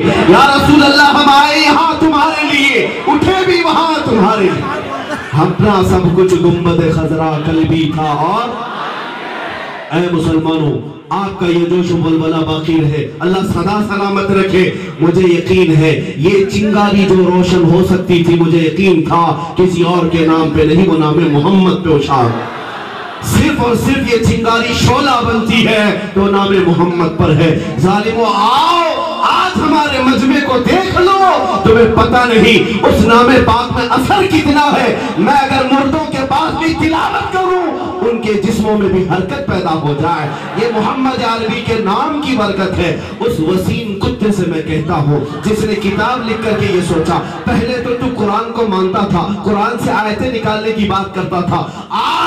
या रसूल अल्लाह हम आए यहाँ तुम्हारे लिए। उठे भी वहाँ तुम्हारे लिए। अपना सब कुछ गुंबद खजरा कल भी था और ऐ मुसलमानों, आपका ये जोश बलबला बाकी रहे अल्लाह सदा सलामत रखे। मुझे यकीन है, ये चिंगारी जो रोशन हो सकती थी, मुझे यकीन था, किसी और के नाम पे नहीं, वो नाम मोहम्मद पे उछाल। सिर्फ़ और सिर्फ़ ये चिंगारी शोला बनती है तो नाम मोहम्मद पर है। जालिमो, आओ, आज हमारे मजमे को देख लो। तुम्हें पता नहीं, उस नामे पाक में असर कितना है। मैं अगर मुर्दों के पास भी तिलावत करूँ, उनके जिस्मों में भी हरकत पैदा हो जाए। ये मोहम्मद आलवी के नाम की बरकत है। उस वसीम कुत्ते से मैं कहता हूँ, जिसने किताब लिख करके ये सोचा। पहले तो तू कुरान को मानता था, कुरान से आयतें निकालने की बात करता था। आज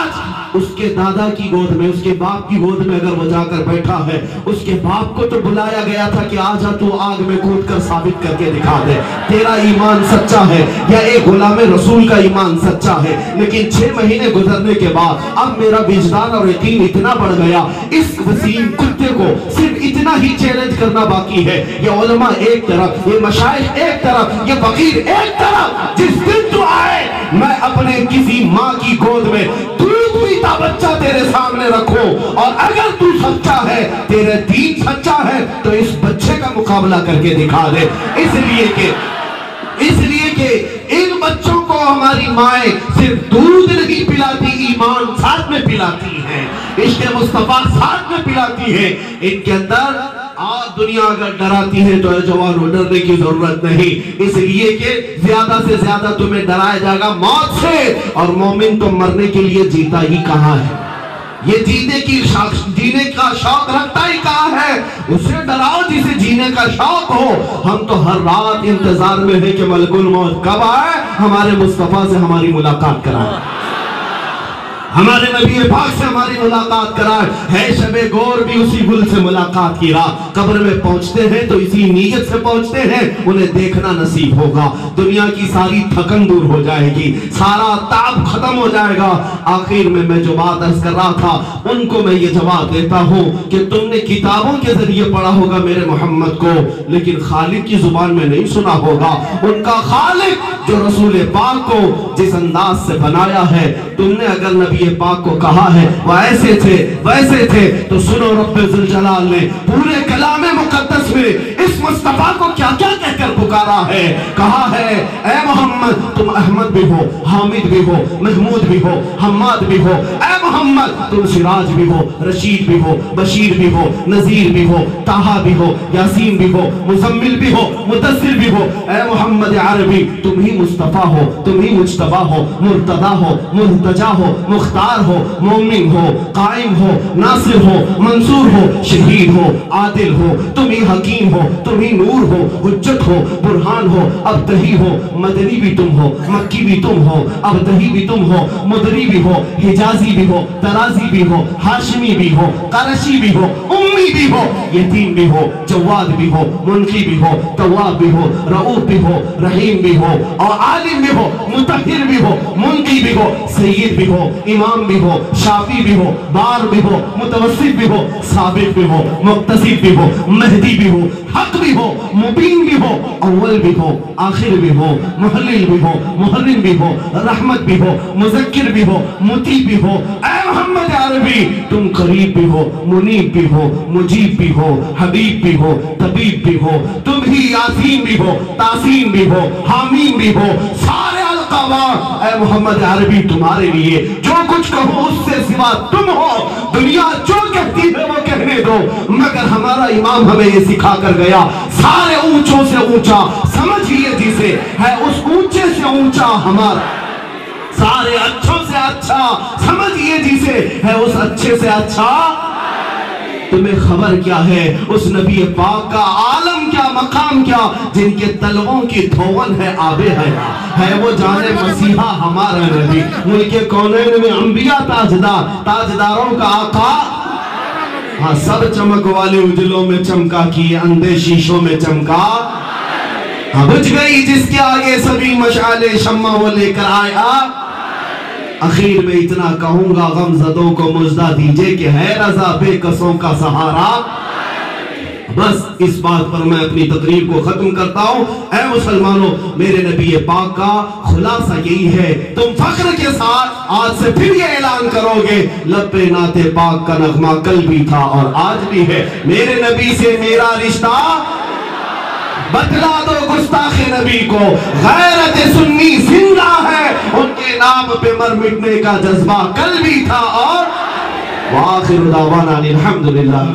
उसके दादा की गोद में, उसके बाप की गोद में अगर वो जाकर बैठा है, उसके बाप को तो बुलाया गया था कि आजा तू आग में कूद कर साबित करके दिखा दे। तेरा ईमान सच्चा है, या एक गुलाम रसूल का ईमान सच्चा है? लेकिन छह महीने गुजरने के बाद, अब मेरा विजदान और यकीन इतना बढ़ गया, इस वसीम कुत्ते को सिर्फ़ इतना ही चैलेंज करना बाकी है। ये उलमा एक तरफ़, ये मशाइख एक तरफ़, ये फकीर एक तरफ़, जिस दिन तू आए, मैं अपने किसी माँ की गोद में पीता बच्चा तेरे सामने रखो। और अगर तू सच्चा है, तेरे दीन सच्चा है तो इस बच्चे का मुकाबला करके दिखा दे। इसलिए कि इसलिए कि इन बच्चों को हमारी माए सिर्फ़ दूध नहीं पिलाती, ईमान साथ में पिलाती है। इसके मुस्तफ़ा साथ में पिलाती है। इनके अंदर आज दुनिया अगर डराती है तो जवानों डरने की ज़रूरत नहीं। इसलिए कि ज़्यादा से ज़्यादा तुम्हें डराया जाएगा मौत से, और मोमिन तो मरने के लिए जीता ही कहाँ है? ये जीने की जीने का शौक रखता ही कहा है? उसे डराओ जिसे जीने का शौक हो। हम तो हर रात इंतज़ार में है कि मलकुल मौत कब आए? हमारे मुस्तफ़ा से हमारी मुलाकात कराए। हमारे नबी पाक से हमारी मुलाकात कराए। है शबे गौर भी उसी गुल से मुलाकात की रात कब्र में पहुँचते हैं तो इसी नीयत से पहुँचते हैं। उन्हें देखना नसीब होगा। दुनिया की सारी थकन दूर हो जाएगी। सारा ताप खत्म हो जाएगा। आखिर में मैं जो बात अर्ज़ कर रहा था, उनको मैं ये जवाब देता हूँ कि तुमने किताबों के ज़रिए पढ़ा होगा मेरे मोहम्मद को, लेकिन खालिद की ज़ुबान में नहीं सुना होगा। उनका खालिद जो रसूल पाक को जिस अंदाज से बनाया है, तुमने अगर नबी पाक को कहा है, वह ऐसे थे वैसे थे। तो सुनो रबाल ने, पूरे कलाम मुकदस में इस मुस्तफ़ा को क्या क्या कहकर पुकारा है? कहा है, ए मोहम्मद, तुम अहमद भी हो, हामिद भी हो, महमूद भी हो, हम्माद भी हो। ए मोहम्मद। तुम सिराज भी हो, रशीद भी हो, बशीर भी हो, नजीर भी हो, ताहा भी हो, यासीन भी हो, मुजम्मिल भी हो, मुदस्सिर भी हो। ए मोहम्मद अरबी, तुम ही मुस्तफ़ा हो, तुम ही मुजतबा हो, मुर्तदा हो, मुर्तजा हो, मुख्तार हो मोमिन हो, कायम हो, नासिर हो, मंसूर हो, शहीद हो, आदिल हो, तुम ही हकीम हो, तुम ही नूर हो, हुज्जत हो, बुरहान हो अब दही हो, मदनी भी तुम हो, मक्की भी तुम हो अब दही भी तुम हो मदनी भी हो, हिजाजी भी हो तराजी भी हो हाशमी भी हो करशी भी हो उम्मी भी हो यतीम भी हो जवाद भी हो मुनकी भी हो तवाब भी हो रऊफ भी हो रहीम भी हो और आलिम भी हो मुतहिर भी हो मुनकी भी हो सैयद भी हो इमाम भी हो शाफी भी हो बार भी हो मुतवसिफ भी हो साबिक भी हो मुक्तसिब भी हो मेहदी भी हो हक भी हो मुबीन भी हो अव्वल भी हो आखिर भी हो मुहल्लिल भी हो मुहर्रिम भी हो रहमत भी हो मुजक्किर भी हो मुती भी हो ऐ मोहम्मद अरबी, तुम करीब भी हो, मुनीब भी हो, मुजीब भी हो, हबीब भी हो, तबीब भी हो, तुम ही यासीन भी हो तासीन भी हो, हामीम भी हो, सारे मोहम्मद अरबी, तुम्हारे लिए जो कुछ कहो, उससे सिवा तुम हो। दुनिया जो कहती है, वो कहने दो। मगर हमारा इमाम हमें ये सिखा कर गया, सारे ऊंचों से ऊँचा, समझिए जिसे, है उस ऊँचे से ऊँचा हमारा। सारे अच्छों से अच्छा। समझिए जिसे है उस अच्छे से अच्छा। तुम्हें खबर क्या है? उस नबी पाक का आलम क्या, मकाम क्या, जिनके तलवों की धोवन है आबे है? है वो जाने मसीहा हमारा नबी। उनके कौनैन में अंबिया ताजदार ताजदारों का आका। हाँ सब चमक वाले उजलों में चमका की अंधे शीशों में चमका। हाँ बुझ गई जिसके आगे सभी मशाले शम्मा वो लेकर आया। आखिर में इतना कहूँगा गम जदों को मुजदा दीजिए कि है रजा बेकसों का सहारा। बस इस बात पर मैं अपनी तकरीर को खत्म करता हूँ। ऐ मुसलमानों, मेरे नबी पाक का खुलासा यही है। तुम फख्र के साथ आज से फिर ये ऐलान करोगे। लब्बे नाते पाक का नगमा कल भी था और आज भी है। मेरे नबी से मेरा रिश्ता बतला दो गुस्ताख नबी को। गैरत सुन्नी ज़िंदा है। उनके नाम पे मर मिटने का जज्बा कल भी था और वाखिर दावाना अल्हम्दुलिल्लाह